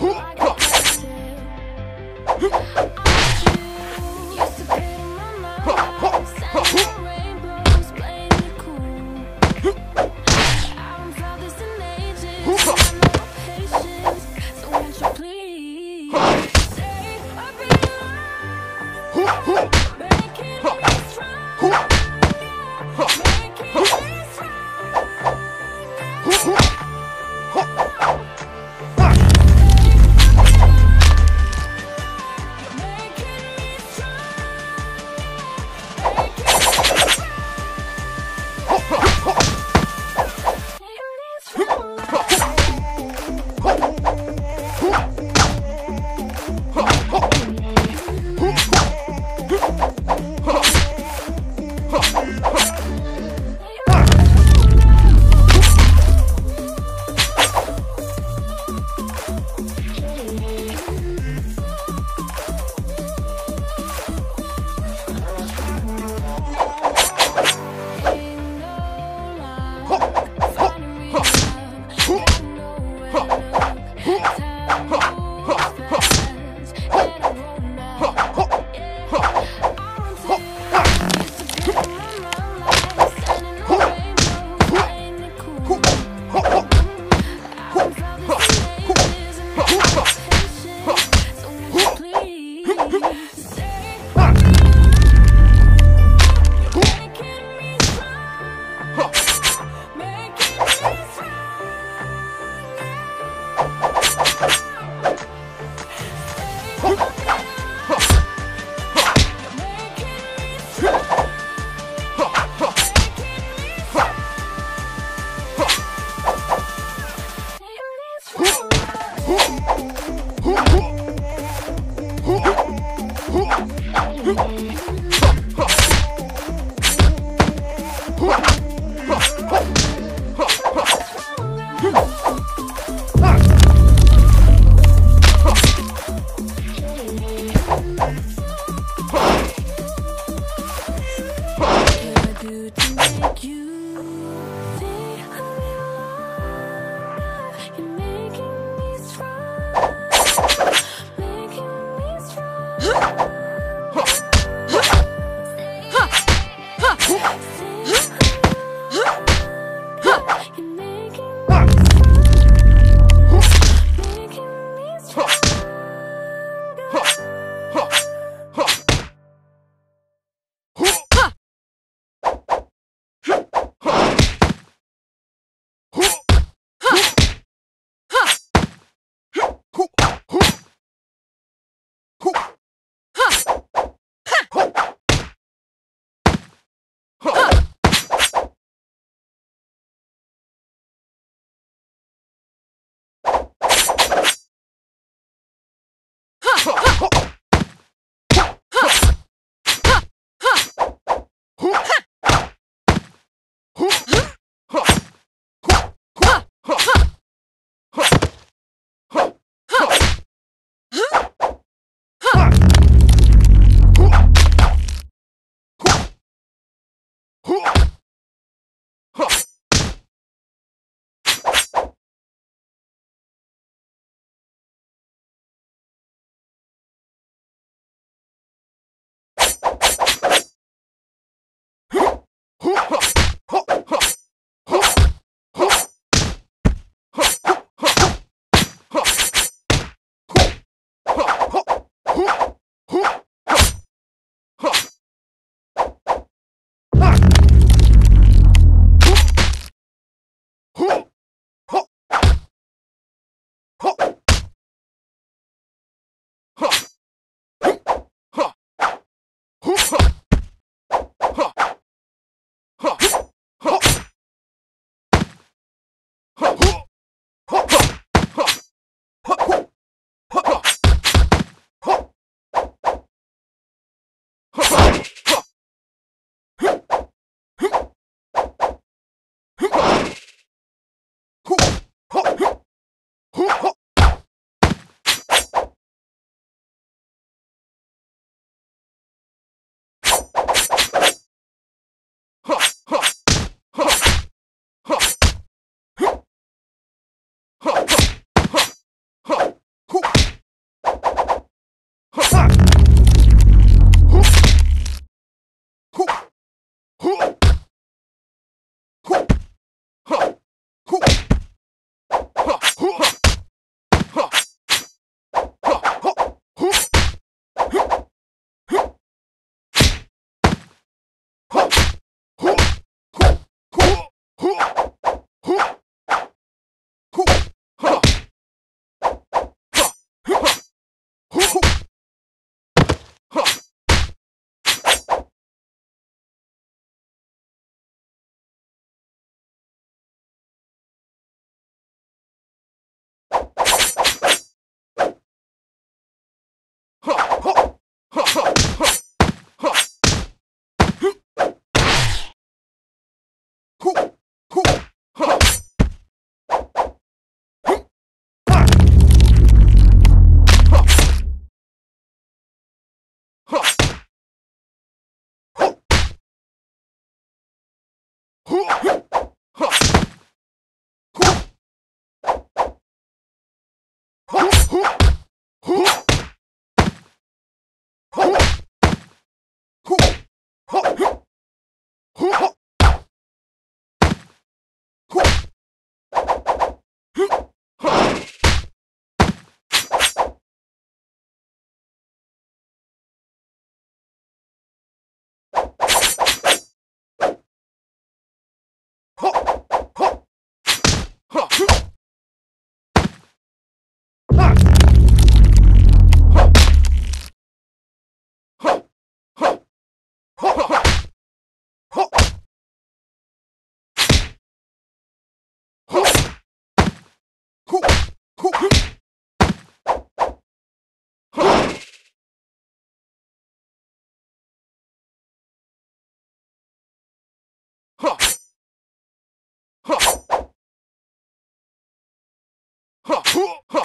Oh! Huh!